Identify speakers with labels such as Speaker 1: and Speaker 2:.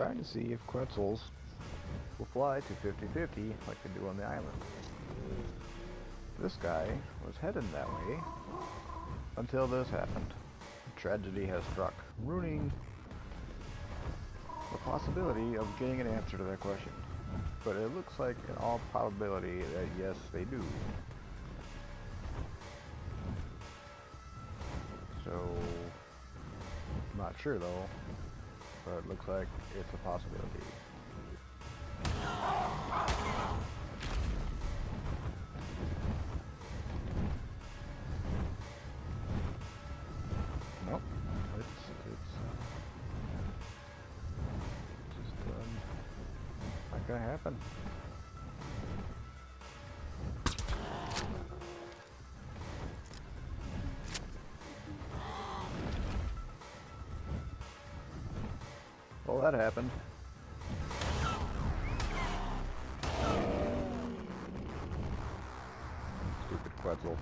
Speaker 1: trying to see if Quetzals will fly to 50-50 like they do on the island. This guy was heading that way until this happened. Tragedy has struck, ruining the possibility of getting an answer to that question. But it looks like in all probability that yes, they do. So, not sure though, but it looks like it's a possibility. Nope, it's, it's just um, not gonna happen. Well, that happened. Stupid Quetzal.